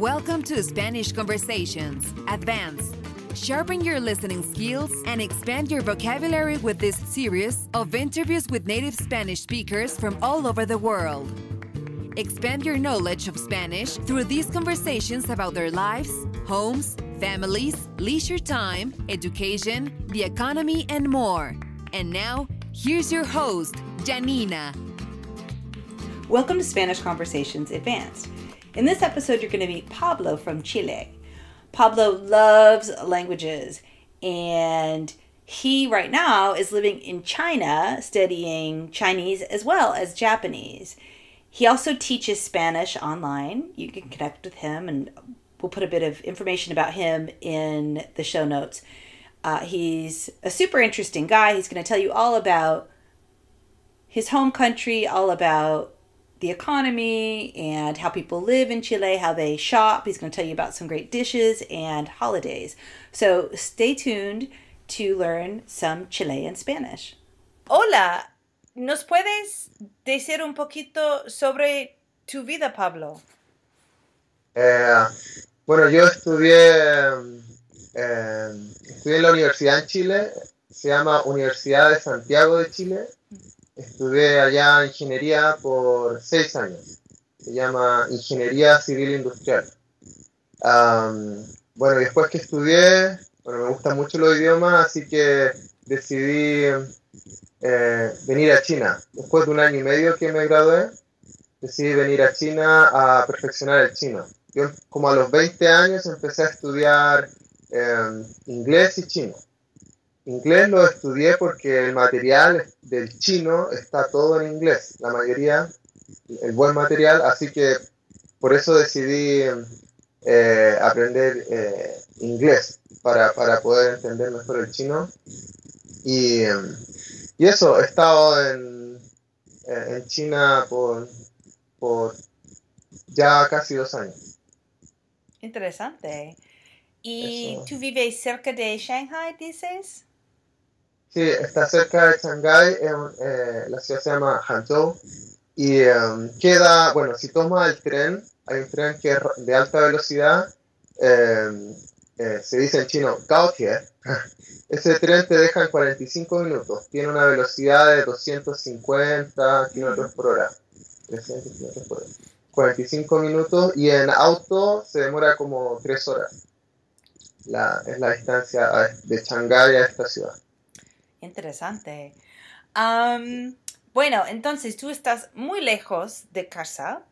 Welcome to Spanish Conversations Advanced. Sharpen your listening skills and expand your vocabulary with this series of interviews with native Spanish speakers from all over the world. Expand your knowledge of Spanish through these conversations about their lives, homes, families, leisure time, education, the economy, and more. And now, here's your host, Janina. Welcome to Spanish Conversations Advanced. In this episode, you're going to meet Pablo from Chile. Pablo loves languages, and he right now is living in China studying Chinese as well as Japanese. He also teaches Spanish online. You can connect with him, and we'll put a bit of information about him in the show notes. Uh, he's a super interesting guy. He's going to tell you all about his home country, all about the economy and how people live in Chile, how they shop. He's going to tell you about some great dishes and holidays. So stay tuned to learn some Chilean Spanish. Hola, ¿nos puedes decir un poquito sobre tu vida, Pablo? Eh, bueno, yo estudié, eh, estudié en la universidad en Chile, se llama Universidad de Santiago de Chile. Estudié allá ingeniería por seis años. Se llama Ingeniería Civil Industrial. Bueno, después que estudié, bueno, me gustan mucho los idiomas, así que decidí eh, venir a China. Después de un año y medio que me gradué, decidí venir a China a perfeccionar el chino. Yo como a los 20 años empecé a estudiar eh, inglés y chino. Inglés lo estudié porque el material del chino está todo en inglés, la mayoría, el buen material, así que por eso decidí eh, aprender eh, inglés para, para, poder entender mejor el chino. Y, y eso, he estado en, en China por, por ya casi dos años. Interesante. ¿Y tú vives cerca de Shanghai, dices? Sí, está cerca de Shanghái, eh, la ciudad se llama Hangzhou, y em, queda, bueno, si tomas el tren, hay un tren que es de alta velocidad, em, eh, se dice en chino Gaotie, ese tren te deja en 45 minutos, tiene una velocidad de 250 kilómetros por hora, 300 kilómetros por hora, 45 minutos, y en auto se demora como 3 horas. La, es la distancia de Shanghái a esta ciudad. Interesante. bueno, entonces tú estás muy lejos de casa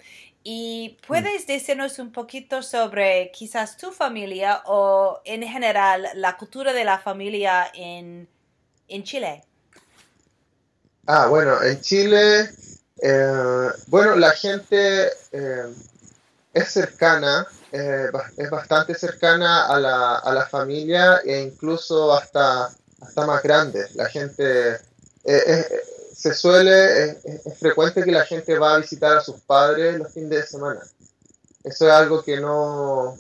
y puedes decirnos un poquito sobre quizás tu familia o en general la cultura de la familia en, Chile. Ah, bueno, en Chile, eh, bueno, la gente eh, es cercana, eh, es bastante cercana a la, a la familia e incluso hasta hasta más grande. La gente, eh, eh, se suele, es, frecuente que la gente va a visitar a sus padres los fines de semana. Eso es algo que no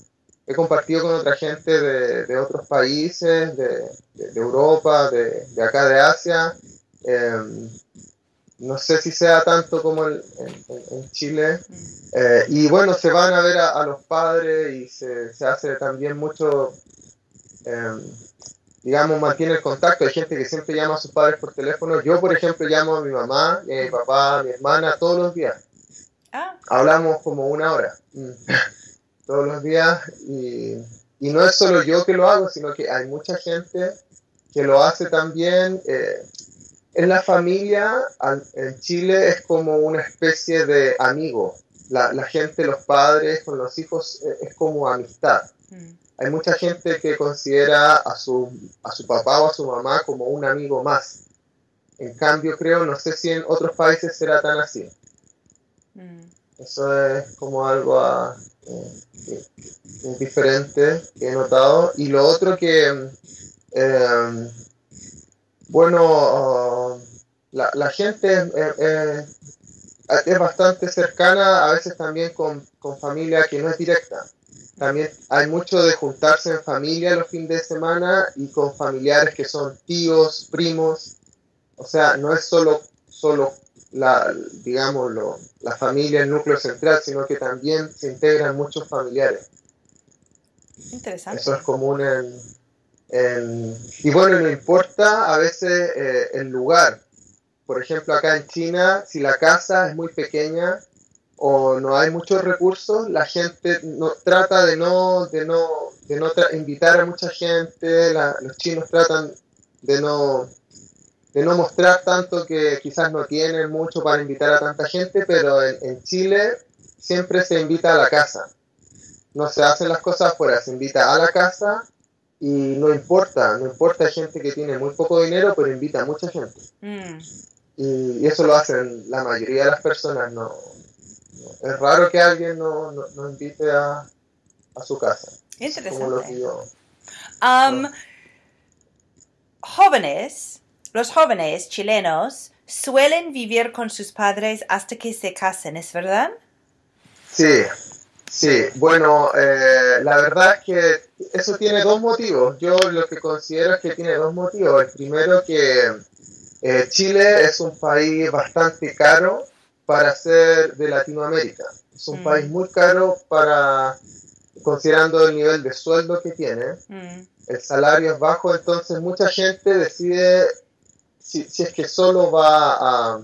he compartido con otra gente de, otros países, de, Europa, de, acá de Asia. Em, no sé si sea tanto como en, Chile. Eh, y bueno, se van a ver a, los padres y se, se, hace también mucho em, digamos, mantiene el contacto. Hay gente que siempre llama a sus padres por teléfono. Yo, por ejemplo, llamo a mi mamá, a mi papá, a mi hermana todos los días. Ah. Hablamos como una hora. Todos los días. Y, y, no es solo yo que lo hago, sino que hay mucha gente que lo hace también. Eh, en la familia, en Chile, es como una especie de amigo. La, la gente, los padres con los hijos, eh, es como amistad. Mm hay mucha gente que considera a su, a su papá o a su mamá como un amigo más. En cambio, creo, no sé si en otros países será tan así. Mm. Eso es como algo ah, eh, diferente que he notado. Y lo otro que, eh, bueno, la, la, gente es bastante cercana, a veces también con, con familia que no es directa también hay mucho de juntarse en familia los fines de semana y con familiares que son tíos, primos. O sea, no es solo, solo la, digamos, la familia, el núcleo central, sino que también se integran muchos familiares. Interesante. Eso es común en, y bueno, no importa a veces eh, el lugar. Por ejemplo, acá en China, si la casa es muy pequeña o no hay muchos recursos, la gente no, trata de no, de no, de no invitar a mucha gente, los chinos tratan de no, de no mostrar tanto que quizás no tienen mucho para invitar a tanta gente, pero en Chile siempre se invita a la casa no se hacen las cosas afuera, se invita a la casa y no importa, no importa, hay gente que tiene muy poco dinero, pero invita a mucha gente. Mm. Y, eso lo hacen la mayoría de las personas, no, es raro que alguien no, no, invite a, a, su casa. Interesante. Um, jóvenes, los jóvenes chilenos suelen vivir con sus padres hasta que se casen, ¿es verdad? Sí, Sí, bueno, eh, la verdad es que eso tiene dos motivos. Yo lo que considero es que tiene dos motivos. El primero que eh, Chile es un país bastante caro para ser de Latinoamérica. Es un mm. país muy caro para, considerando el nivel de sueldo que tiene. Mm. El salario es bajo, entonces mucha gente decide, si, si es que solo va a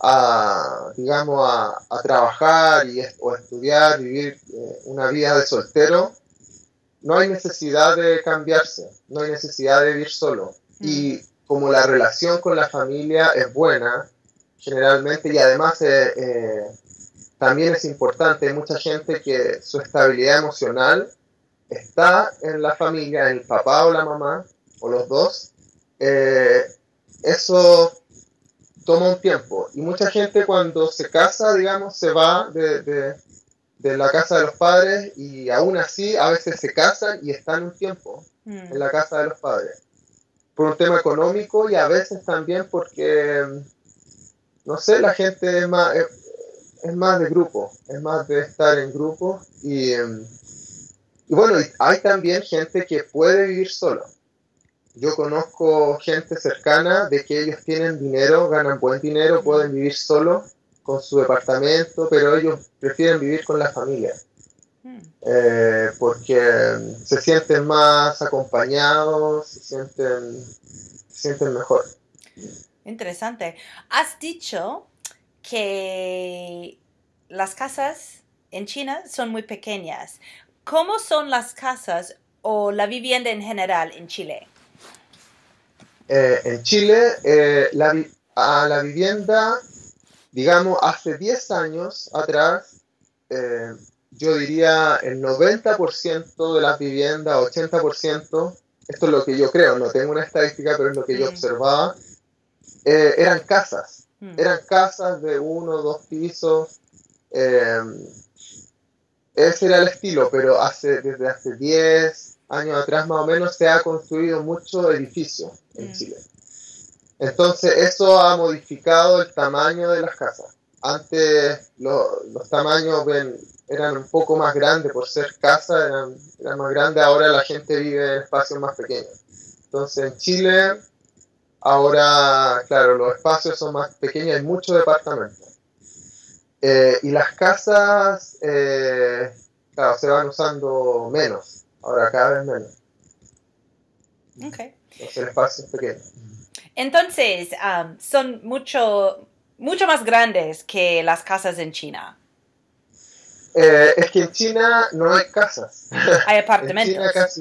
a, digamos, a, trabajar y, o estudiar, vivir eh, una vida de soltero, no hay necesidad de cambiarse, no hay necesidad de vivir solo. Mm. Y como la relación con la familia es buena, generalmente, y además eh, eh, también es importante, hay mucha gente que su estabilidad emocional está en la familia, en el papá o la mamá, o los dos. eso toma un tiempo. Y mucha gente cuando se casa, digamos, se va de, de, la casa de los padres y aún así a veces se casan y están un tiempo en la casa de los padres. Por un tema económico y a veces también porque, no sé, la gente es más, es, más de grupo, es más de estar en grupo. Y, y bueno, hay también gente que puede vivir solo yo conozco gente cercana de que ellos tienen dinero, ganan buen dinero, pueden vivir solo con su departamento, pero ellos prefieren vivir con la familia. Hmm. Eh, porque se sienten más acompañados, se sienten, se sienten mejor. Interesante. Has dicho que las casas en China son muy pequeñas. ¿Cómo son las casas o la vivienda en general en Chile? Eh, en Chile, eh, la, a la vivienda, digamos, hace 10 años atrás, eh, yo diría el 90% de las viviendas, 80%, esto es lo que yo creo, no tengo una estadística, pero es lo que yo mm. Observaba, eran casas, mm. eran casas de uno dos pisos, ese era el estilo, pero hace, desde hace 10, años atrás más o menos se ha construido mucho edificio en mm. Chile. Entonces eso ha modificado el tamaño de las casas. Antes los tamaños eran un poco más grandes por ser casa, eran, eran, más grandes, ahora la gente vive en espacios más pequeños. Entonces en Chile ahora, claro, los espacios son más pequeños, hay muchos departamentos. Eh, y las casas, eh, claro, se van usando menos Ahora cada vez menos. Ok. Los espacios pequeños. Entonces, um, son mucho, mucho más grandes que las casas en China. Eh, es que en China no hay casas. Hay apartamentos.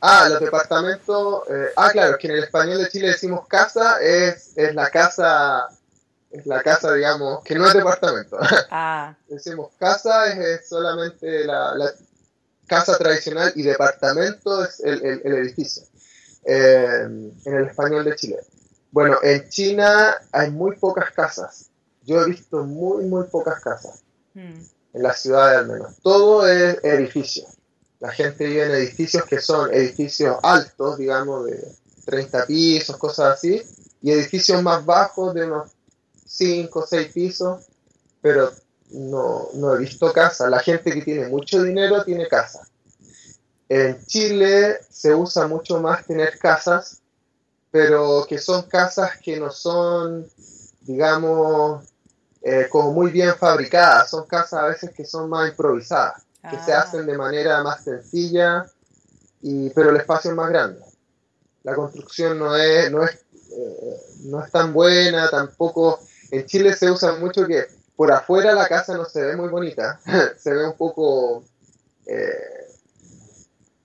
Ah, los departamentos. Eh, ah, claro, es que en el español de Chile decimos casa, es, es la casa, es la casa, digamos, que no es departamento. Ah. decimos casa, es, solamente la, casa tradicional y departamento es el, edificio eh, en el español de Chile. Bueno, en China hay muy pocas casas. Yo he visto muy, muy pocas casas. Hmm. En la ciudad al menos. Todo es edificio. La gente vive en edificios que son edificios altos, digamos, de 30 pisos, cosas así, y edificios más bajos de unos 5 o 6 pisos, pero no, no he visto casa. La gente que tiene mucho dinero tiene casa. En Chile se usa mucho más tener casas, pero que son casas que no son, digamos, eh, como muy bien fabricadas. Son casas a veces que son más improvisadas, que se Ah. hacen de manera más sencilla, y, pero el espacio es más grande. La construcción no es, no es, eh, no es tan buena, tampoco. En Chile se usa mucho que por afuera la casa no se ve muy bonita, se ve un poco. eh,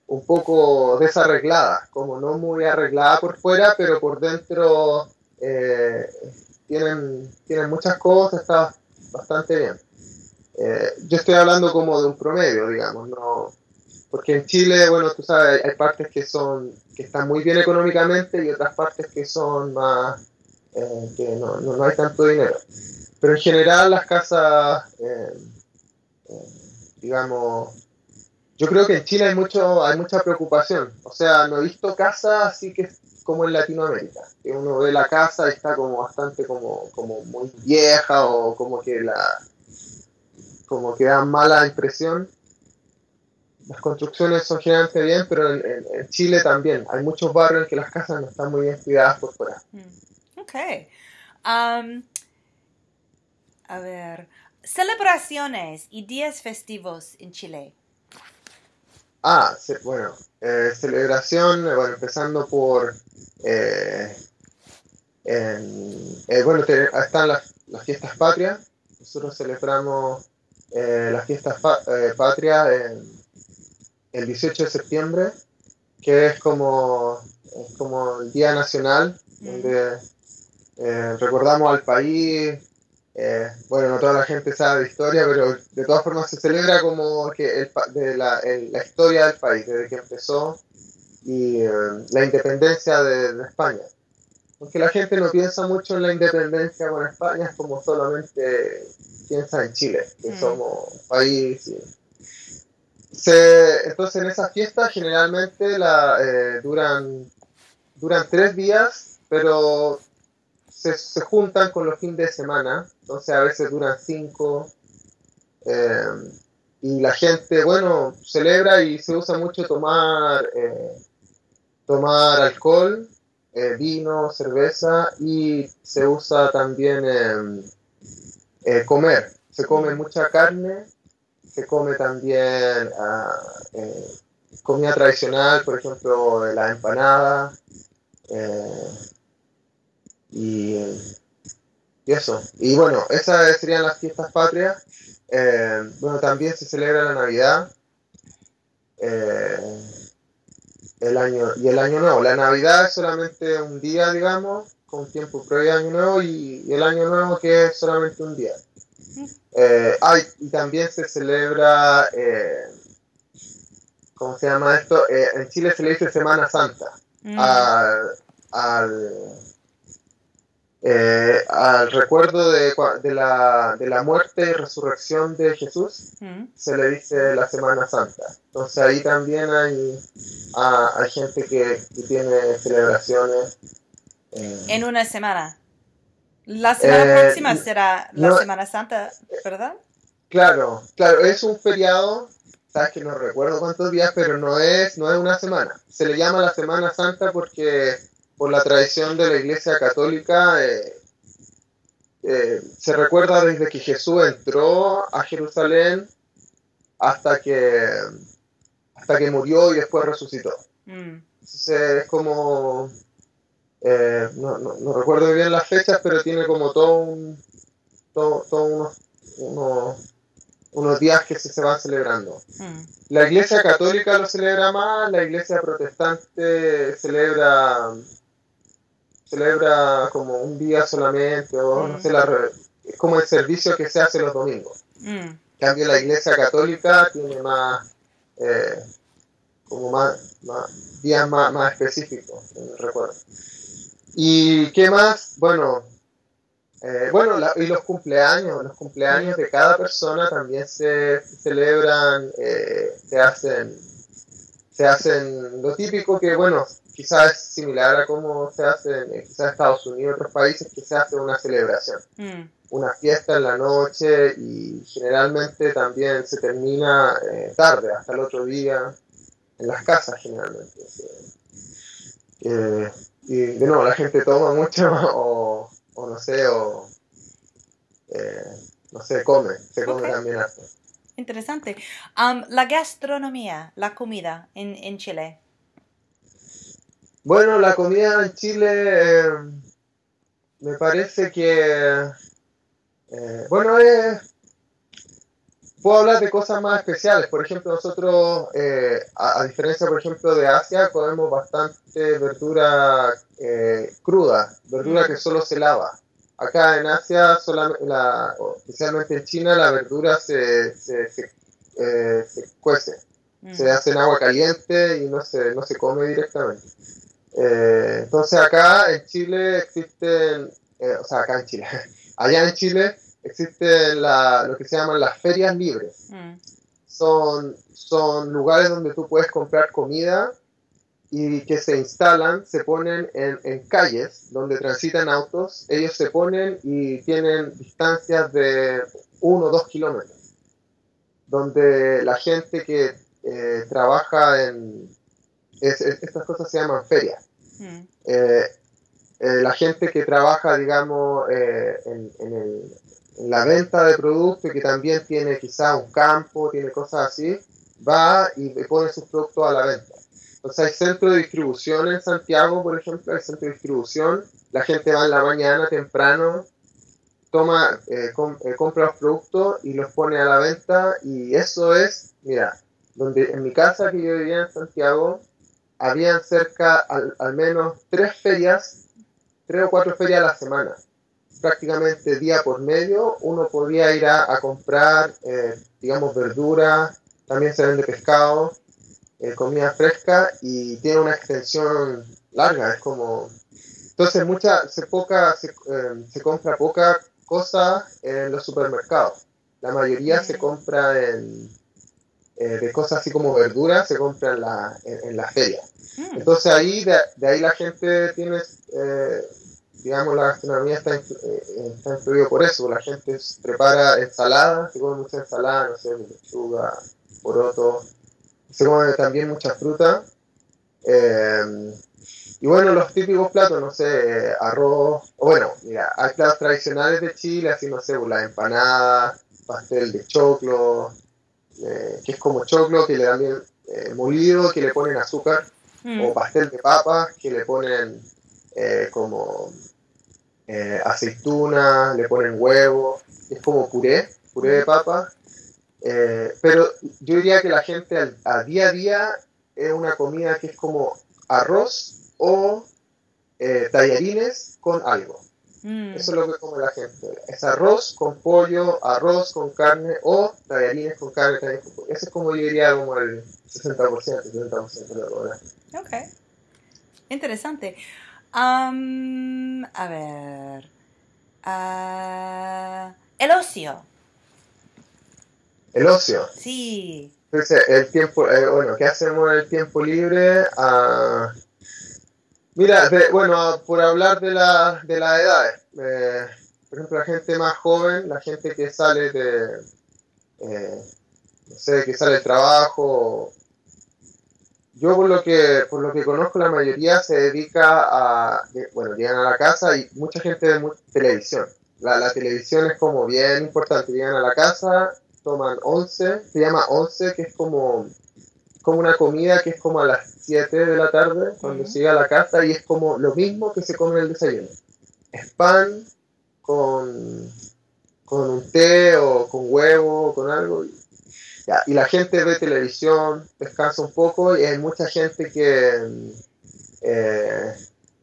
un poco desarreglada, como no muy arreglada por fuera, pero por dentro eh, tienen, tienen muchas cosas, está bastante bien. Eh, yo estoy hablando como de un promedio, digamos, no, porque en Chile, bueno, tú sabes, hay partes que son que están muy bien económicamente y otras partes que son más eh, que no, no, hay tanto dinero. Pero en general las casas, eh, eh, digamos, yo creo que en Chile hay mucho, hay mucha preocupación. O sea, no he visto casas así que como en Latinoamérica, que uno ve la casa y está como bastante como, como muy vieja o como que la como que da mala impresión. Las construcciones son generalmente bien, pero en, en- en Chile también. Hay muchos barrios en que las casas no están muy bien cuidadas por fuera. Mm, Ok. Um, a ver. Celebraciones y días festivos en Chile. Ah, bueno, eh, celebración, eh, bueno, empezando por, eh, en- eh, bueno, te- están las, las fiestas patrias. Nosotros celebramos eh, las fiestas pa- eh, patrias en- el 18 de septiembre, que es como, es como el Día Nacional, Mm. donde eh, recordamos al país. eh, bueno, no toda la gente sabe de historia, pero de todas formas se celebra como que el, de la, el- la historia del país, desde que empezó y eh, la independencia de, de España. Porque la gente no piensa mucho en la independencia con España, es como solamente piensa en Chile, que Mm. somos país. Se- entonces en esas fiestas generalmente la, eh, duran, duran tres días, pero se, se juntan con los fines de semana, entonces a veces duran cinco. eh, y la gente, bueno, celebra y se usa mucho tomar, eh, tomar alcohol, eh, vino, cerveza y se usa también eh, eh, comer. Se come mucha carne, se come también eh, comida tradicional, por ejemplo, la empanada. y, eso. Y bueno, esas serían las fiestas patrias. Bueno, también se celebra la Navidad. El año, y el año nuevo. La Navidad es solamente un día, digamos, con tiempo previo año nuevo, y, y el año nuevo que es solamente un día. Eh, ah, y, y también se celebra, eh, ¿cómo se llama esto? Eh, en Chile se le dice Semana Santa Mm. al, al, eh, al recuerdo de, la, de la muerte y resurrección de Jesús, Mm. se le dice la Semana Santa. Entonces ahí también hay, ah, hay gente que, que tiene celebraciones. eh, En una semana. La semana Eh, próxima será la no- Semana Santa, ¿verdad? Claro, claro, es un feriado, sabes que no recuerdo cuántos días, pero no es, no es una semana. Se le llama la Semana Santa porque por la tradición de la Iglesia Católica eh, eh, se recuerda desde que Jesús entró a Jerusalén hasta que hasta que murió y después resucitó. Mm. Entonces es como eh, no, no- no recuerdo bien las fechas, pero tiene como todo un todo, todo unos, unos unos días que se, se van celebrando. Mm. La iglesia católica lo celebra más, la iglesia protestante celebra celebra como un día solamente, o no sé, la es como el servicio que se hace los domingos. Mm. En cambio, la iglesia católica tiene más, eh, como más, más- días más, más específicos, no recuerdo. ¿Y qué más? Bueno, eh, bueno, la- y los cumpleaños, los cumpleaños de cada persona también se celebran, eh, se hacen, se hacen lo típico que, bueno, quizás es similar a cómo se hace en quizás Estados Unidos y otros países, que se hace una celebración Mm. una fiesta en la noche y generalmente también se termina eh, tarde, hasta el otro día, en las casas generalmente. Eh, y de nuevo, la gente toma mucho o, o no sé, o, eh, no sé, come, se come también harto. Interesante. Um, la gastronomía, la comida en, en Chile. Bueno, la comida en Chile eh, me parece que, eh, bueno, puedo hablar de cosas más especiales. Por ejemplo, nosotros, eh, a, diferencia, por ejemplo, de Asia, comemos bastante verdura cruda, verdura que solo se lava. Acá en Asia, solamente, la, especialmente en China, la verdura se, se, se, cuece. Se mm. hace en agua caliente y no se, no se come directamente. Eh, entonces acá en Chile existen, eh, o sea, acá en Chile, allá en Chile existen lo que se llaman las ferias libres. Mm. Son, son lugares donde tú puedes comprar comida y que se instalan, se ponen en, en, calles donde transitan autos, ellos se ponen y tienen distancias de uno o dos kilómetros, donde la gente que eh, trabaja en, estas cosas se llaman ferias. Mm. Eh, eh, la gente que trabaja, digamos, eh, en, la venta de productos y que también tiene quizá un campo, tiene cosas así, va y pone sus productos a la venta. Entonces hay centro de distribución en Santiago, por ejemplo, hay centro de distribución, la gente va en la mañana temprano, toma, compra los productos y los pone a la venta y eso es, mira, donde en mi casa que yo vivía en Santiago, habían cerca al, menos tres ferias, tres o cuatro ferias a la semana. Prácticamente día por medio uno podía ir a, comprar, eh, digamos, verdura, también se vende pescado, eh, comida fresca y tiene una extensión larga, es como... Entonces mucha, se, poca, se, eh, se compra poca cosa en los supermercados. La mayoría se compra en, de cosas así como verduras, se compra en la, en la feria. Mm. Entonces ahí, de, ahí la gente tiene, eh, digamos, la gastronomía está, eh, está influido por eso. La gente prepara ensaladas, se come mucha ensalada, no sé, lechuga, poroto, se come también mucha fruta. Eh, y bueno, los típicos platos, no sé, arroz, o bueno, mira, hay platos tradicionales de Chile, así no sé, la empanada, pastel de choclo, que es como choclo, que le dan bien molido, que le ponen azúcar o mm. pastel de papas que le ponen eh, como eh, aceituna, le ponen huevo, es como puré, puré de papa. Eh, pero yo diría que la gente a día a día es una comida que es como arroz o tallarines con algo. Mm. Eso es lo que come la gente. Es arroz con pollo, arroz con carne o tallarines con carne. Eso es como yo diría como el 60%, 70% de la población. Ok. Interesante. a ver. Ah, el ocio. El ocio. Sí. Entonces, el tiempo, eh, bueno, ¿qué hacemos en el tiempo libre? Ah, mira, bueno, por hablar de, la, de las edades. Eh, por ejemplo, la gente más joven, la gente que sale de, eh, no sé, que sale del trabajo yo por lo que por lo que conozco la mayoría se dedica a bueno llegan a la casa y mucha gente ve televisión la, la, televisión es como bien importante llegan a la casa toman 11 se llama 11 que es como como una comida que es como a las 7 de la tarde cuando se llega a la casa y es como lo mismo que se come en el desayuno es pan con con un té o con huevo o con algo y la gente ve televisión, descansa un poco y hay mucha gente que, eh,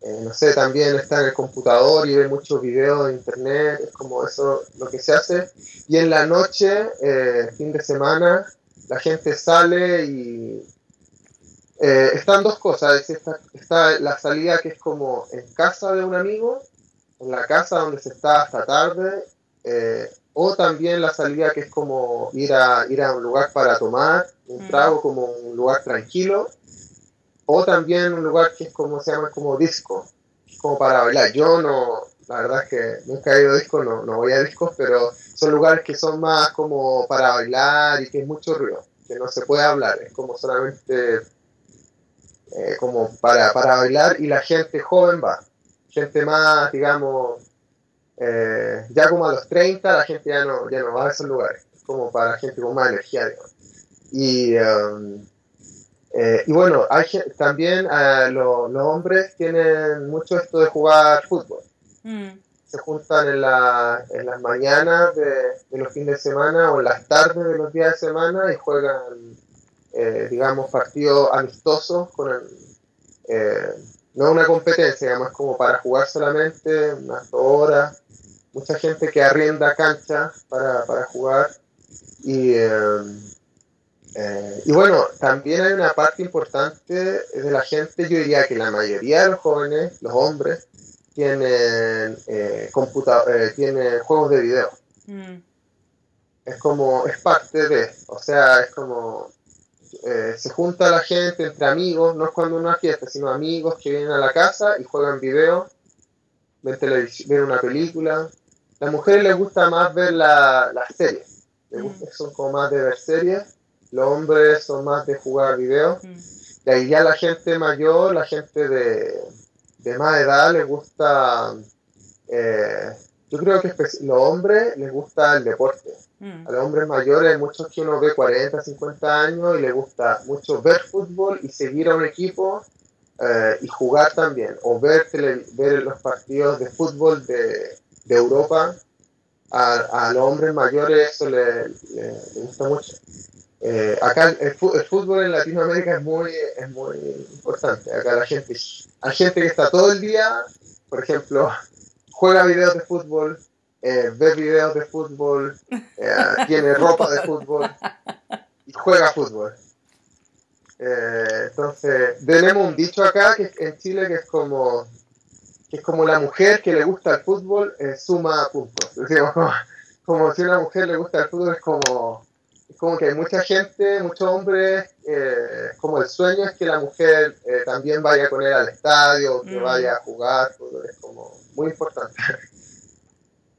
eh, no sé, también está en el computador y ve muchos videos de internet, es como eso lo que se hace. Y en la noche, eh, fin de semana, la gente sale y están dos cosas. Está, está la salida que es como en casa de un amigo, en la casa donde se está hasta tarde, o también la salida que es como ir a, ir a un lugar para tomar un trago, como un lugar tranquilo, o también un lugar que es como se llama como disco, como para bailar. Yo no, la verdad es que nunca he ido a disco, no, no voy a discos, pero son lugares que son más como para bailar y que es mucho ruido, que no se puede hablar, es como solamente eh, como para, para bailar y la gente joven va, gente más, digamos, eh, ya como a los 30 la gente ya no, ya no va a esos lugares, como para gente con más energía, digamos. Y, um, eh, y bueno, hay, también eh, los hombres tienen mucho esto de jugar fútbol. Mm. Se juntan en, la, en las mañanas de, de, los fines de semana o en las tardes de los días de semana y juegan, digamos, partidos amistosos con el, no es una competencia, digamos, como para jugar solamente unas dos horas. Mucha gente que arrienda canchas para, para jugar. Y, eh, eh, y bueno, también hay una parte importante de la gente, yo diría que la mayoría de los jóvenes, los hombres, tienen, eh, eh tienen juegos de video. Mm. Es como, es parte de, o sea, es como eh, se junta la gente entre amigos, no es cuando una fiesta, sino amigos que vienen a la casa y juegan video, ven, ven una película. A las mujeres les gusta más ver las la series, mm. son como más de ver series, los hombres son más de jugar video. Mm. Y ahí ya la gente mayor, la gente de, de más edad les gusta, eh, yo creo que los hombres les gusta el deporte Mm. A los hombres mayores, muchos que uno ve 40, 50 años y le gusta mucho ver fútbol y seguir a un equipo eh, y jugar también, o ver, ver los partidos de fútbol de, de Europa. A, los hombres mayores eso le, gusta mucho. Eh, acá el, fútbol en Latinoamérica es muy, es muy importante. Acá la gente, hay gente que está todo el día, por ejemplo, juega videos de fútbol, eh, ve videos de fútbol, eh, tiene ropa de fútbol y juega fútbol. Eh, entonces, tenemos un dicho acá que en Chile que es como que es como la mujer que le gusta el fútbol suma puntos. como, si a una mujer le gusta el fútbol es como, como que hay mucha gente, muchos hombres, como el sueño es que la mujer también vaya con él al estadio, que mm. vaya a jugar, es como muy importante.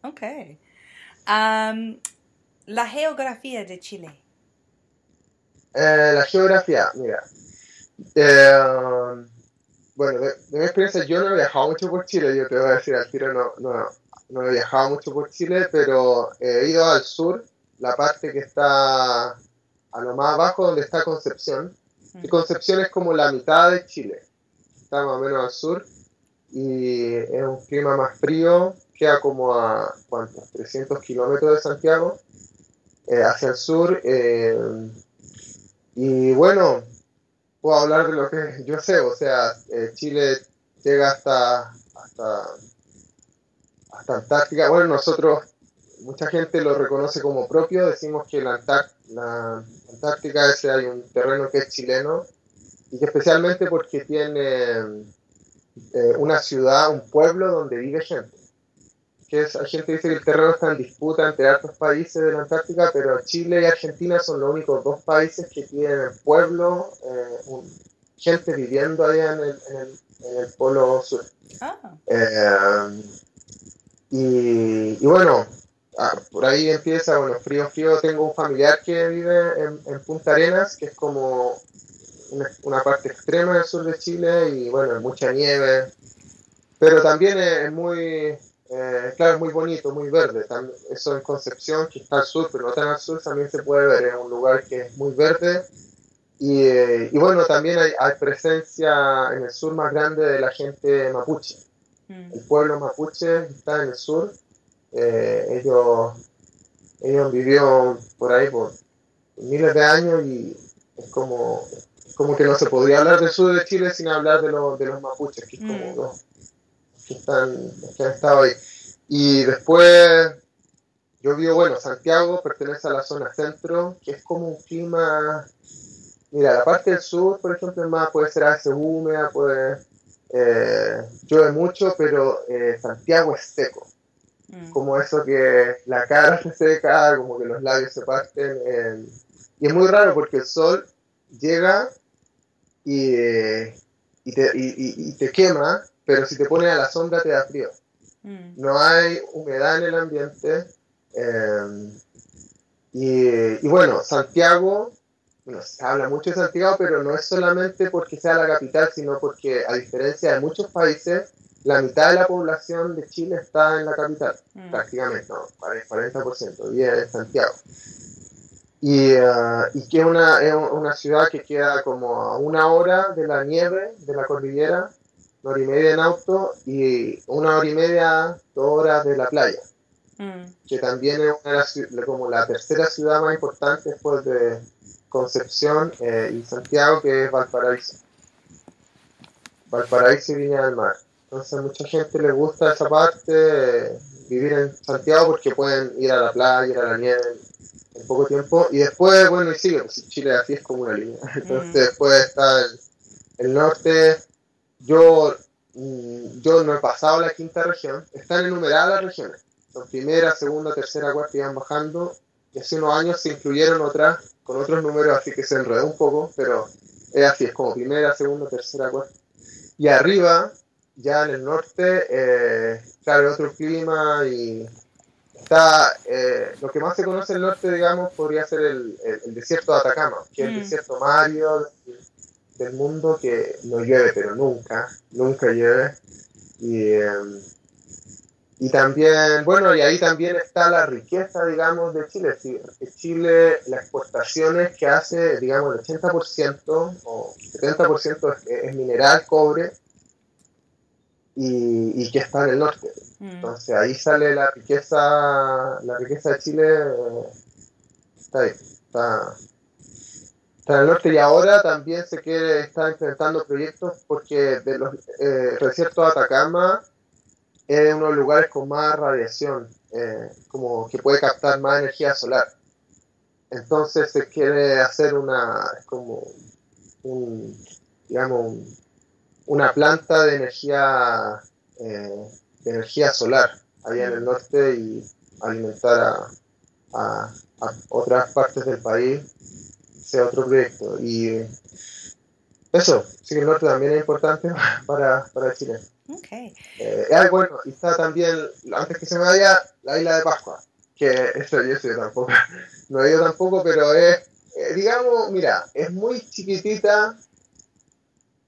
Ok. la geografía de Chile. Eh, la geografía, mira. Eh, bueno, de, mi experiencia, yo no he viajado mucho por Chile, yo te voy a decir al tiro, no, no, no he viajado mucho por Chile, pero he ido al sur, la parte que está a lo más abajo, donde está Concepción. Y mm. Concepción es como la mitad de Chile, está más o menos al sur, y es un clima más frío, queda como a ¿cuántos? 300 kilómetros de Santiago, eh, hacia el sur. Eh, y bueno, puedo hablar de lo que yo sé, o sea, eh, Chile llega hasta, hasta, hasta Antártica. Bueno, nosotros, mucha gente lo reconoce como propio, decimos que la, Antártica ese hay un terreno que es chileno y que especialmente porque tiene una ciudad, un pueblo donde vive gente que es, hay gente que dice que el terreno está en disputa entre otros países de la Antártica, pero Chile y Argentina son los únicos dos países que tienen pueblo, eh, gente viviendo allá en el, en el, polo sur. Ah. Eh, y, bueno, ah, por ahí empieza, bueno, frío, frío. Tengo un familiar que vive en, en Punta Arenas, que es como una, una, parte extrema del sur de Chile y bueno, mucha nieve. Pero también es muy eh, claro, es muy bonito, muy verde. eso en Concepción, que está al sur, pero no tan al sur, también se puede ver. Es un lugar que es muy verde. Y, eh, y bueno, también hay, hay, presencia en el sur más grande de la gente mapuche. Mm. El pueblo mapuche está en el sur. Eh, ellos, ellos vivieron por ahí por miles de años y es como, como que no se podría hablar del sur de Chile sin hablar de, los de los mapuches, que es como mm. los, que, están, que han estado ahí. Y después, yo vivo, bueno, Santiago pertenece a la zona centro, que es como un clima, mira, la parte del sur, por ejemplo, más puede ser a veces húmeda, puede, eh, llueve mucho, pero eh, Santiago es seco. Mm. Como eso que la cara se seca, como que los labios se parten. y es muy raro porque el sol llega y, y, te, y, te quema, pero si te pones a la sombra te da frío. Mm. No hay humedad en el ambiente. Eh, y, bueno, Santiago, se habla mucho de Santiago, pero no es solamente porque sea la capital, sino porque a diferencia de muchos países, la mitad de la población de Chile está en la capital, mm. prácticamente, no, 40%, y en Santiago. Y, uh, y que una, es una ciudad que queda como a una hora de la nieve, de la cordillera, una hora y media en auto y una hora y media, dos horas de la playa. Mm. Que también es como la tercera ciudad más importante después de Concepción eh, y Santiago, que es Valparaíso. Valparaíso y Viña del Mar. Entonces a mucha gente le gusta esa parte, vivir en Santiago porque pueden ir a la playa, ir a la nieve en poco tiempo. Y después, bueno, y sigue, pues Chile así es como una línea. Entonces después está el, norte. Yo, mm, yo no he pasado la quinta región. Están enumeradas las regiones. Son primera, segunda, tercera, cuarta y van bajando. Y hace unos años se incluyeron otras con otros números, así que se enredó un poco, pero es así, es como primera, segunda, tercera, cuarta. Y arriba, ya en el norte, eh, claro, otro clima y está, eh, lo que más se conoce en el norte, digamos, podría ser el, el, desierto de Atacama, que es el mm. desierto mario del mundo que no llueve, pero nunca, nunca llueve. Y, em, y también, bueno, y ahí también está la riqueza, digamos, de Chile. Chile, las exportaciones que hace, digamos, el 80% o 70% es, es, mineral, cobre, y, y, que está en el norte. Mm. Entonces ahí sale la riqueza, la riqueza de Chile, está ahí, está, norte y ahora también se quiere, está implementando proyectos porque de los eh, desiertos de Atacama es uno de los lugares con más radiación, eh, como que puede captar más energía solar. Entonces se quiere hacer una, como un, digamos, una planta de energía, eh, de energía solar allá en el norte y alimentar a, otras partes del país, sea otro proyecto. Y eso, sí que el norte también es importante para, para Chile. Okay. Eh, bueno, y está también, antes que se me vaya, la isla de Pascua, que eso yo tampoco, no he ido tampoco, pero es, eh, digamos, mira, es muy chiquitita,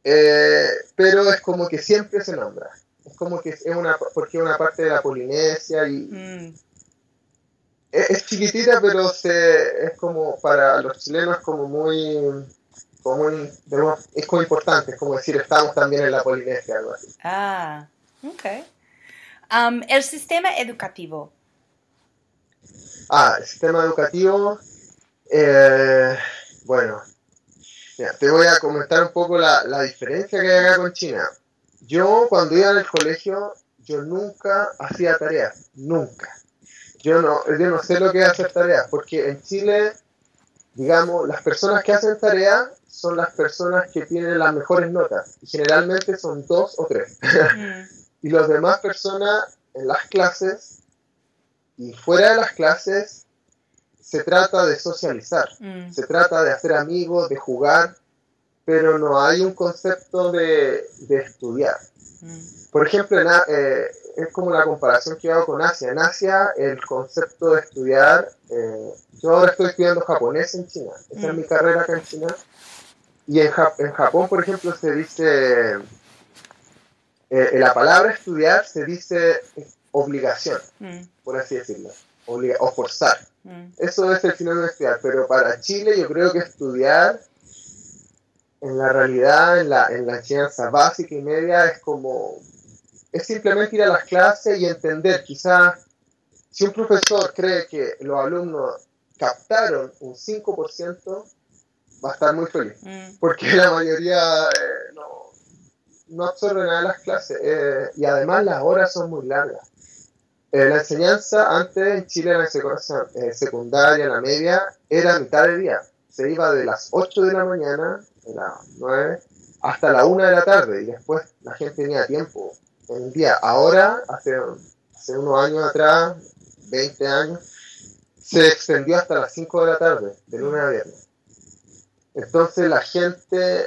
eh, pero es como que siempre se nombra. Es como que es una, porque es una parte de la Polinesia y... Mm. Es, chiquitita, pero se, es como para los chilenos como muy como es como importante, es como decir, estamos también en la Polinesia, algo así. Ah, ok. Um, el sistema educativo. Ah, el sistema educativo, eh, bueno, te voy a comentar un poco la, la diferencia que hay acá con China. Yo cuando iba al colegio, yo nunca hacía tareas, nunca. Yo no, yo no sé lo que es hacer tareas, porque en Chile, digamos, las personas que hacen tareas son las personas que tienen las mejores notas. Y generalmente son dos o tres. Mm. y las demás personas en las clases y fuera de las clases se trata de socializar, mm. se trata de hacer amigos, de jugar, pero no hay un concepto de, de estudiar. Mm. Por ejemplo, eh, es como la comparación que hago con Asia. En Asia el concepto de estudiar, eh, yo ahora estoy estudiando japonés en China, esa es mi carrera acá en China, y en, Japón, por ejemplo, se dice, eh, la palabra estudiar se dice obligación, mm. por así decirlo, o forzar. Mm. Eso es el sinónimo de estudiar, pero para Chile yo creo que estudiar en la realidad, en la, en la enseñanza básica y media, es como, es simplemente ir a las clases y entender, quizás, si un profesor cree que los alumnos captaron un 5%, va a estar muy feliz. Mm. Porque la mayoría eh, no, no absorbe nada de las clases. Eh, y además las horas son muy largas. Eh, la enseñanza antes en Chile, en la secundaria, en la media, era mitad de día. Se iba de las 8 de la mañana, de las 9, hasta la 1 de la tarde. Y después la gente tenía tiempo en día. Ahora, hace, hace unos años atrás, 20 años, se extendió hasta las 5 de la tarde, de lunes a viernes. Entonces la gente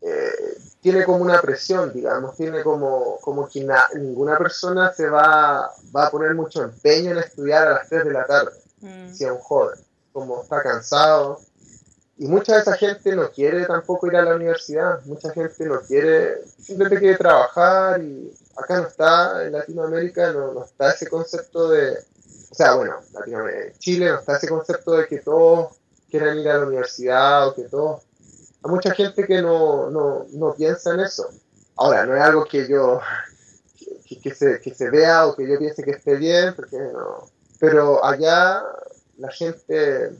eh, tiene como una presión, digamos, tiene como, como que ninguna persona se va, va, a poner mucho empeño en estudiar a las 3 de la tarde, mm. si es un joven, como está cansado. Y mucha de esa gente no quiere tampoco ir a la universidad, mucha gente no quiere, simplemente quiere trabajar y acá no está, en Latinoamérica no, no está ese concepto de, o sea, bueno, en Chile no está ese concepto de que todos quieren ir a la universidad o que todos, hay mucha gente que no, no, no piensa en eso. Ahora, no es algo que yo, que, que, se, que se vea o que yo piense que esté bien, porque no, pero allá la gente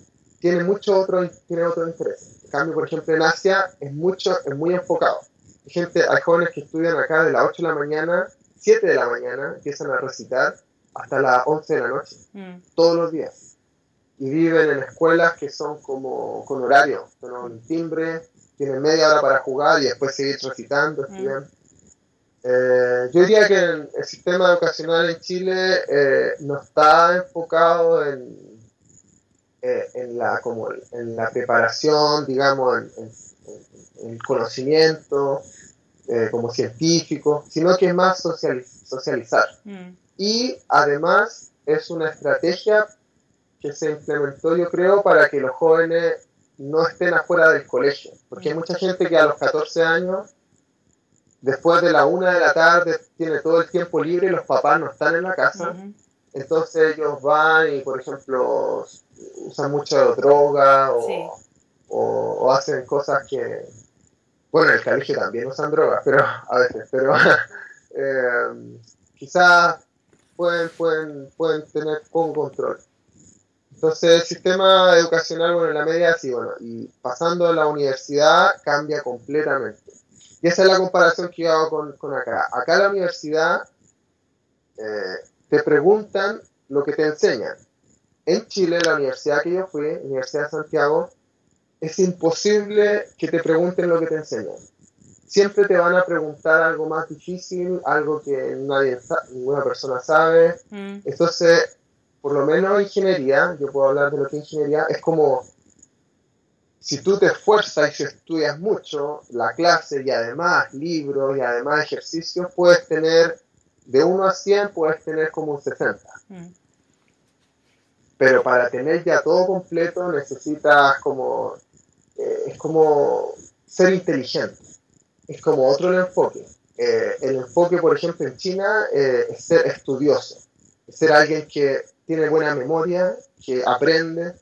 tiene mucho otro, tiene otro interés. En cambio, por ejemplo, en Asia es, mucho, es muy enfocado. Hay, gente, hay jóvenes que estudian acá de las 8 de la mañana, 7 de la mañana, empiezan a recitar hasta las 11 de la noche, mm. todos los días. Y viven en escuelas que son como con horario, con timbre, tienen media hora para jugar y después seguir recitando, mm. estudiando. Eh, yo diría que el, sistema educacional en Chile eh, no está enfocado en eh, en, la, como en la preparación, digamos, en, el conocimiento eh, como científico, sino que es más socializar. Mm. Y además es una estrategia que se implementó, yo creo, para que los jóvenes no estén afuera del colegio, porque hay mucha gente que a los 14 años, después de la una de la tarde, tiene todo el tiempo libre y los papás no están en la casa, entonces ellos van y, por ejemplo, usan mucho droga o, hacen cosas que, bueno, en el colegio también usan drogas, pero a veces, pero eh, quizás pueden, pueden, pueden tener poco control. Entonces el sistema educacional, bueno, en la media sí, bueno, y pasando a la universidad cambia completamente. Y esa es la comparación que yo hago con, con acá. Acá la universidad eh, te preguntan lo que te enseñan en Chile, la universidad que yo fui, Universidad de Santiago, es imposible que te pregunten lo que te enseñan. Siempre te van a preguntar algo más difícil, algo que nadie, ninguna persona sabe. Mm. Entonces, por lo menos ingeniería, yo puedo hablar de lo que es ingeniería, es como si tú te esfuerzas y si estudias mucho la clase y además libros y además ejercicios, puedes tener de 1 a 100, puedes tener como un 60. Pero para tener ya todo completo necesitas como, eh, es como ser inteligente. Es como otro enfoque. Eh, el enfoque, por ejemplo, en China eh, es ser estudioso, es ser alguien que tiene buena memoria, que aprende.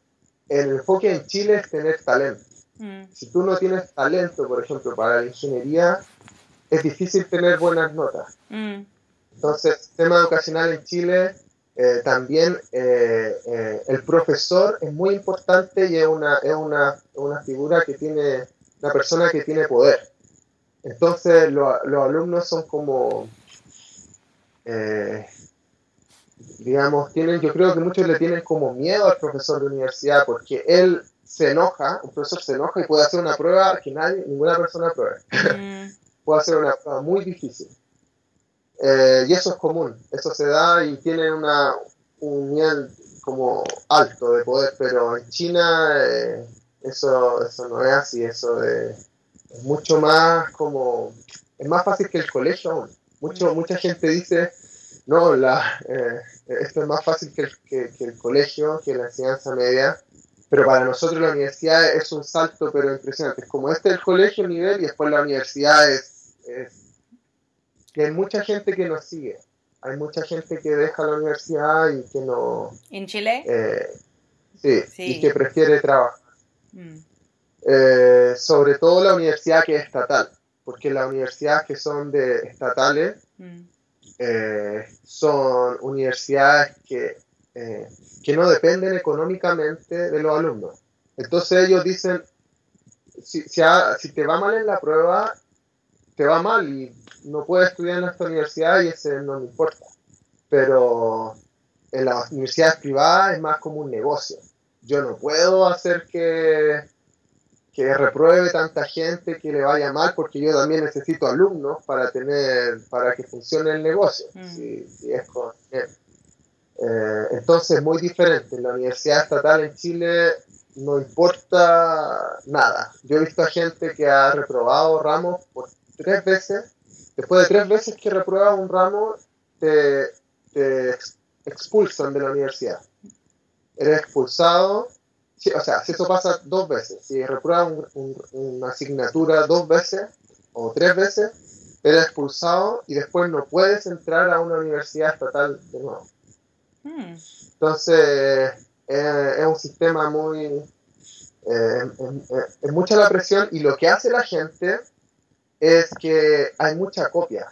El enfoque en Chile es tener talento. Mm. Si tú no tienes talento, por ejemplo, para la ingeniería, es difícil tener buenas notas. Mm. Entonces, el sistema educacional en Chile eh, también eh, eh, el profesor es muy importante y es una, es una, una figura que tiene, una persona que tiene poder. Entonces los alumnos son como, digamos, tienen, yo creo que muchos le tienen como miedo al profesor de universidad porque él se enoja, un profesor se enoja y puede hacer una prueba que nadie, ninguna persona pruebe. Mm. puede hacer una prueba muy difícil. Eh, y eso es común, eso se da y tiene una, un nivel como alto de poder, pero en China eh, eso, eso no es así, eso es mucho más como, es más fácil que el colegio Mucho, mucha gente dice, no, la, eh, esto es más fácil que el, que, el colegio, que la enseñanza media, pero para nosotros la universidad es un salto pero impresionante. Es como este es el colegio nivel y después la universidad es hay mucha gente que nos sigue. Hay mucha gente que deja la universidad y que no... ¿En Chile? Eh, sí, y que prefiere trabajar. Mm. Eh, sobre todo la universidad que es estatal, porque las universidades que son de estatales mm. eh, son universidades que, que no dependen económicamente de los alumnos. Entonces ellos dicen, si, si, si te va mal en la prueba, te va mal y no puedes estudiar en esta universidad y ese no me importa. Pero en las universidades privadas es más como un negocio. Yo no puedo hacer que, que repruebe tanta gente que le vaya mal porque yo también necesito alumnos para tener para que funcione el negocio. Mm. es con, eh, entonces es muy diferente. En la universidad estatal en Chile no importa nada. Yo he visto a gente que ha reprobado ramos por tres veces Después de tres veces que repruebas un ramo, te, expulsan de la universidad. Eres expulsado o sea, si eso pasa dos veces, si reprueba una asignatura dos veces o tres veces, eres expulsado y después no puedes entrar a una universidad estatal de nuevo. Hmm. Entonces, eh, es un sistema muy... Eh, es mucha la presión y lo que hace la gente es que hay mucha copia.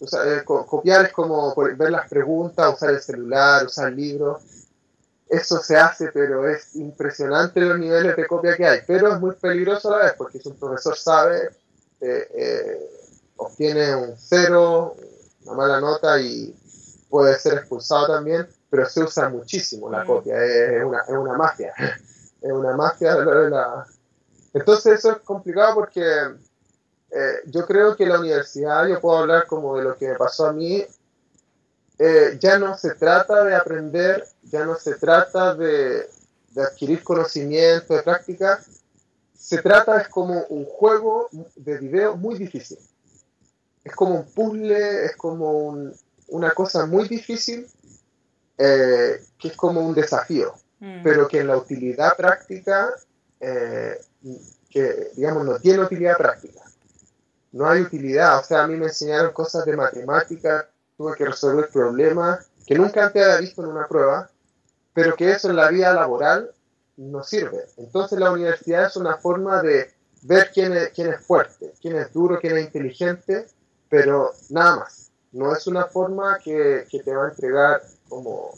Eh, copiar es como ver las preguntas, usar el celular, usar libros. Eso se hace, pero es impresionante los niveles de copia que hay. Pero es muy peligroso a la vez, porque si un profesor sabe, eh, obtiene un cero, una mala nota y puede ser expulsado también, pero se usa muchísimo la mm. copia, es una, es una mafia. Es una mafia la... Entonces eso es complicado porque eh, yo creo que la universidad, yo puedo hablar como de lo que me pasó a mí, eh, ya no se trata de aprender, ya no se trata de, de, adquirir conocimiento, de práctica, se trata es como un juego de video muy difícil. Es como un puzzle, es como una cosa muy difícil, eh, que es como un desafío, mm. pero que en la utilidad práctica, que digamos no tiene utilidad práctica no hay utilidad. O sea, a mí me enseñaron cosas de matemática, tuve que resolver problemas que nunca antes había visto en una prueba, pero que eso en la vida laboral no sirve. Entonces la universidad es una forma de ver quién es, quién es fuerte, quién es duro, quién es inteligente, pero nada más. No es una forma que, que te va a entregar como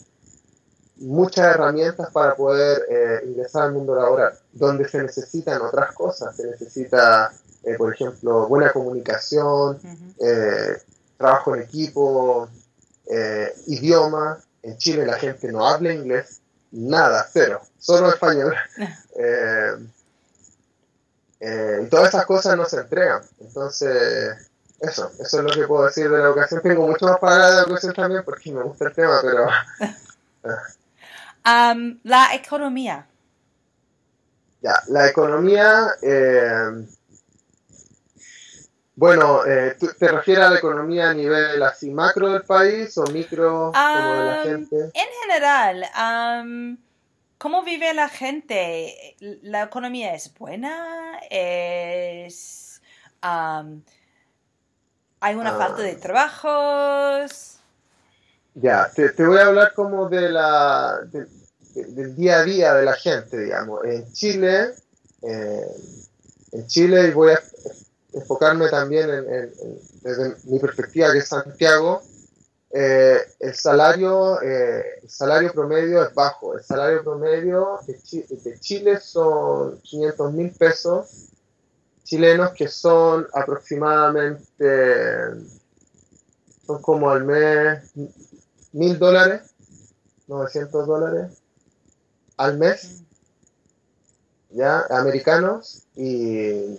muchas herramientas para poder eh, ingresar al mundo laboral, donde se necesitan otras cosas, se necesita eh, por ejemplo, buena comunicación, eh, trabajo en equipo, eh, idioma. En Chile la gente no habla inglés, nada, cero, solo español. y todas esas cosas no se entregan. Entonces, eso, eso es lo que puedo decir de la educación. Tengo mucho más para de la educación también porque me gusta el tema, pero... la economía. Ya, la economía... Bueno, eh, ¿te refieres a la economía a nivel así macro del país o micro como de la gente? En general, ¿cómo vive la gente? ¿La economía es buena? ¿Es, ¿Hay una falta de ah. trabajos? Ya, te, voy a hablar como de la, del día a día de la gente, digamos. En Chile, eh, en Chile voy a enfocarme también en, desde mi perspectiva, que es Santiago, eh, el, salario, eh, salario promedio es bajo. El salario promedio de, Chile son 500 mil pesos chilenos, que son aproximadamente, son como al mes, mil dólares, 900 dólares al mes, ya, americanos, y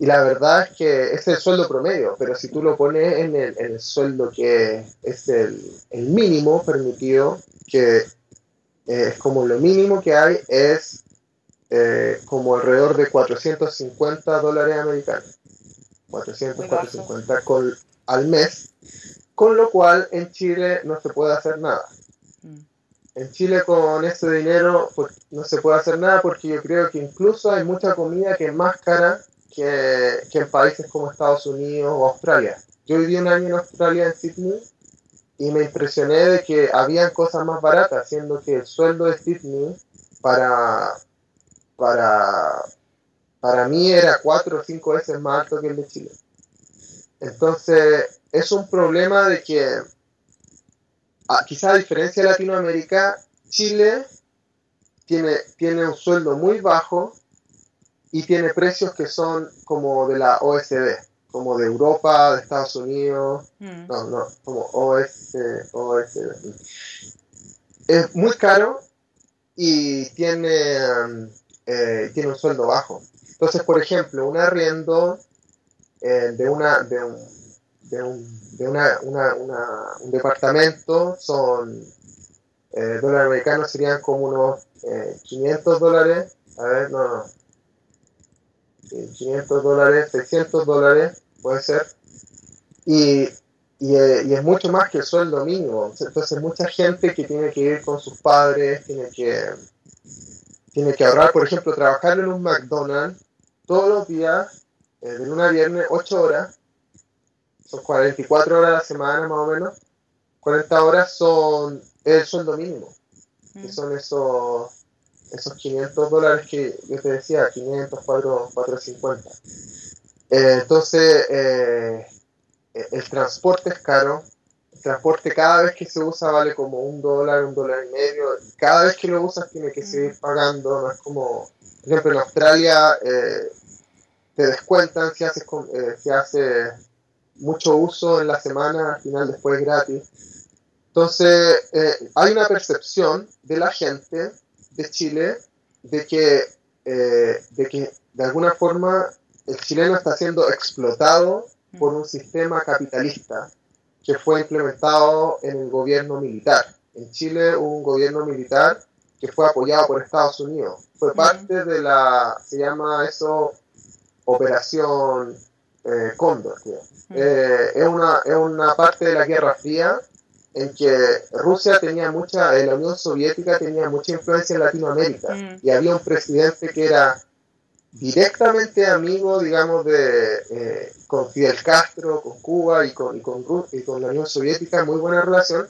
y la verdad es que es el sueldo promedio, pero si tú lo pones en el, sueldo que es el, mínimo permitido, que eh, es como lo mínimo que hay, es eh, como alrededor de 450 dólares americanos. 400, 450 al mes, con lo cual en Chile no se puede hacer nada. Mm. En Chile con ese dinero pues, no se puede hacer nada porque yo creo que incluso hay mucha comida que es más cara que, en países como Estados Unidos o Australia. Yo viví un año en Australia, en Sydney, y me impresioné de que habían cosas más baratas, siendo que el sueldo de Sydney para, para, para mí era cuatro o cinco veces más alto que el de Chile. Entonces, es un problema de que, quizá a diferencia de Latinoamérica, Chile tiene, tiene un sueldo muy bajo y tiene precios que son como de la OSD, como de Europa, de Estados Unidos, mm. no, no, como OSD, Es muy caro y tiene, eh, tiene un sueldo bajo. Entonces, por ejemplo, un arriendo eh, de, una, de, un, de, un, de una, una, un departamento son eh, dólares americanos serían como unos 500 dólares. A ver, no, no, 500 dólares, 600 dólares, puede ser. Y, y, eh, y, es mucho más que el sueldo mínimo. Entonces, mucha gente que tiene que ir con sus padres, tiene que, tiene que ahorrar, por ejemplo, trabajar en un McDonald's todos los días, eh, de lunes a viernes, 8 horas, son 44 horas a la semana más o menos, 40 horas son el sueldo mínimo, que mm. son esos, esos 500 dólares que yo te decía, 500, 4, 450. Eh, entonces, eh, el transporte es caro, el transporte cada vez que se usa vale como un dólar, un dólar y medio, cada vez que lo usas tiene que seguir mm. pagando, no es como, por ejemplo, en Australia eh, te descuentan si haces, eh, si haces mucho uso en la semana, al final después es gratis. Entonces, eh, hay una percepción de la gente de Chile de que, eh, de que de alguna forma el chileno está siendo explotado por un sistema capitalista que fue implementado en el gobierno militar. En Chile hubo un gobierno militar que fue apoyado por Estados Unidos. Fue parte de la, se llama eso, Operación eh, Cóndor. Eh, es, una, es una parte de la Guerra Fría en que Rusia tenía mucha, la Unión Soviética tenía mucha influencia en Latinoamérica y había un presidente que era directamente amigo, digamos, de eh, con Fidel Castro, con Cuba y con, y con, y con la Unión Soviética, muy buena relación.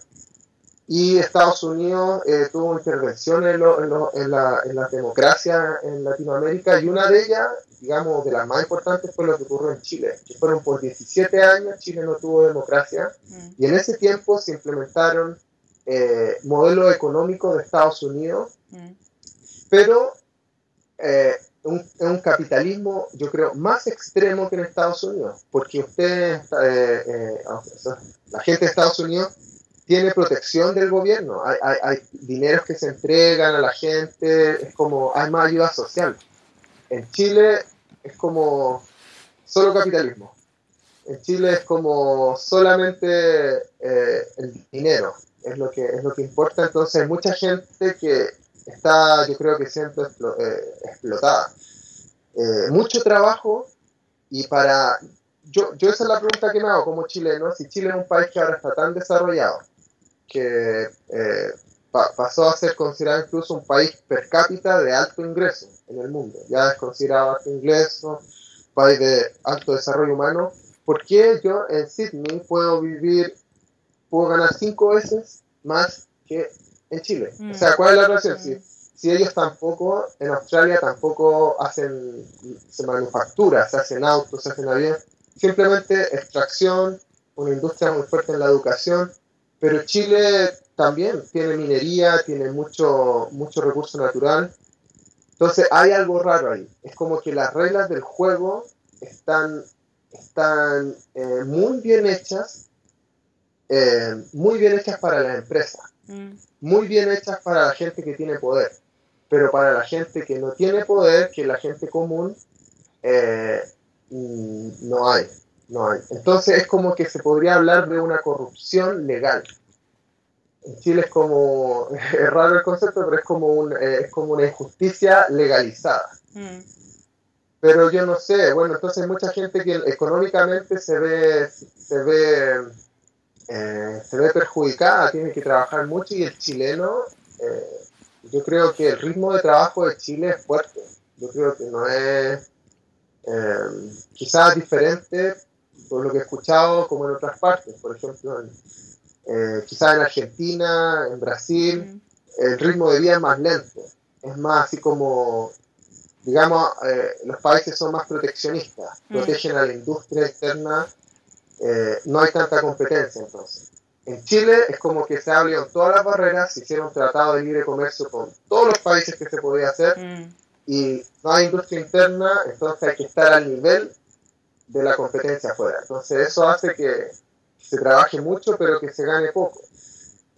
Y Estados Unidos eh, tuvo intervenciones en, en, la, en la democracia en Latinoamérica y una de ellas, digamos, de las más importantes fue lo que ocurrió en Chile, que fueron por 17 años, Chile no tuvo democracia mm. y en ese tiempo se implementaron eh, modelos económicos de Estados Unidos, mm. pero eh, un, un, capitalismo, yo creo, más extremo que en Estados Unidos, porque usted, eh, eh, la gente de Estados Unidos tiene protección del gobierno, hay, hay, hay, dineros que se entregan a la gente, es como, hay más ayuda social. En Chile es como solo capitalismo. En Chile es como solamente eh, el dinero, es lo, que, es lo que importa. Entonces mucha gente que está, yo creo que siempre eh, explotada. Eh, mucho trabajo y para... Yo, yo esa es la pregunta que me hago como chileno, si Chile es un país que ahora está tan desarrollado, que eh, pasó a ser considerado incluso un país per cápita de alto ingreso en el mundo, ya es considerado alto ingreso, país de alto desarrollo humano, ¿por qué yo en Sydney puedo vivir, puedo ganar cinco veces más que en Chile. O sea, ¿cuál es la relación? Si, ellos tampoco, en Australia tampoco hacen, se manufactura, se hacen autos, se hacen aviones, simplemente extracción, una industria muy fuerte en la educación, pero Chile también tiene minería, tiene mucho, mucho recurso natural. Entonces hay algo raro ahí. Es como que las reglas del juego están, están eh, muy bien hechas, eh, muy bien hechas para la empresa. Mm muy bien hechas para la gente que tiene poder, pero para la gente que no tiene poder, que la gente común, eh, mm, no hay, no hay. Entonces es como que se podría hablar de una corrupción legal. En Chile es como, es raro el concepto, pero es como, un, eh, es como una injusticia legalizada. Mm. Pero yo no sé, bueno, entonces hay mucha gente que económicamente se ve, se ve eh, se ve perjudicada, tiene que trabajar mucho y el chileno, eh, yo creo que el ritmo de trabajo de Chile es fuerte. Yo creo que no es eh, quizás diferente por lo que he escuchado como en otras partes. Por ejemplo, quizás en Argentina, en Brasil, el ritmo de vida es más lento. Es más así como digamos, los países son más proteccionistas, mm. protegen a la industria externa eh, no hay tanta competencia entonces. En Chile es como que se abrieron todas las barreras, se hicieron tratado de libre comercio con todos los países que se podía hacer mm. y no hay industria interna, entonces hay que estar al nivel de la competencia afuera. Entonces eso hace que se trabaje mucho pero que se gane poco.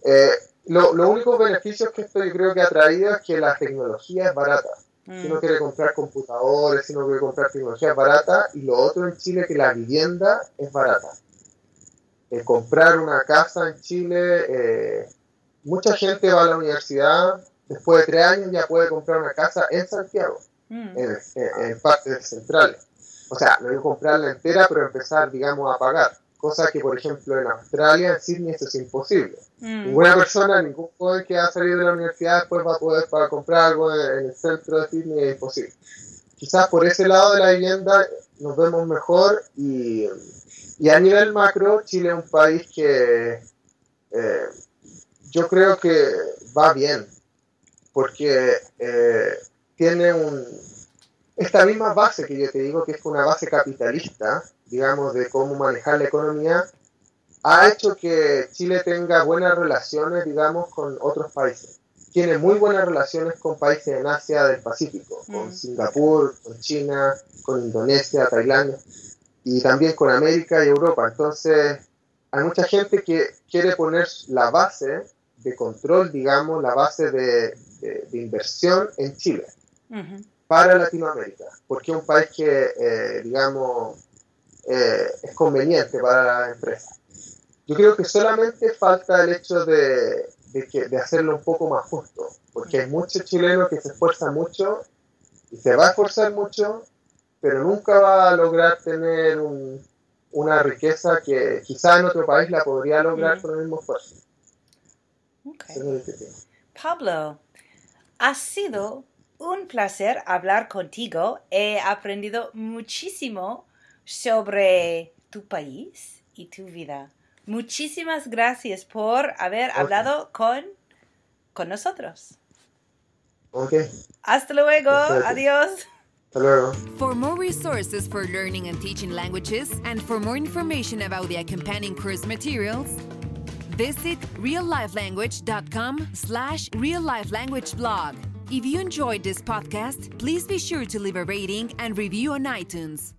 Eh, lo, los únicos beneficios que esto yo creo que ha traído es que la tecnología es barata. Si uno mm. quiere comprar computadores, si uno quiere comprar tecnología barata, y lo otro en Chile que la vivienda es barata. Eh, comprar una casa en Chile, eh, mucha gente va a la universidad, después de tres años ya puede comprar una casa en Santiago, mm. en, partes centrales. O sea, no hay que comprarla entera, pero empezar, digamos, a pagar cosa que por ejemplo en Australia, en Sydney, eso es imposible. Mm. Ninguna persona, ningún joven que ha salido de la universidad después va a poder para comprar algo en, en el centro de Sydney, es imposible. Quizás por ese lado de la vivienda nos vemos mejor y, y a nivel macro, Chile es un país que eh, yo creo que va bien, porque eh, tiene un, esta misma base que yo te digo, que es una base capitalista, digamos, de cómo manejar la economía, ha hecho que Chile tenga buenas relaciones, digamos, con otros países. Tiene muy buenas relaciones con países en Asia del Pacífico, con Mm. Singapur, con China, con Indonesia, Tailandia, y también con América y Europa. Entonces, hay mucha gente que quiere poner la base de control, digamos, la base de, de- de inversión en Chile Ujú. Para Latinoamérica, porque es un país que, eh, digamos, eh, es conveniente para la empresa. Yo creo que solamente falta el hecho de, de, que, de hacerlo un poco más justo, porque hay muchos chilenos que se esfuerzan mucho y se va a esforzar mucho, pero nunca va a lograr tener un- una riqueza que quizá en otro país la podría lograr Mm. con el mismo esfuerzo. Ok. Ese es el objetivo. Pablo, ha sido un placer hablar contigo. He aprendido muchísimo sobre tu país y tu vida. Muchísimas gracias por haber hablado con, con nosotros. Ok, Hasta luego. Perfecto. Adiós. hasta luego. For more resources for learning and teaching languages and for more information about the accompanying course materials, visit reallifelanguage.com slash reallifelanguageblog. If you enjoyed this podcast, please be sure to leave a rating and review on iTunes.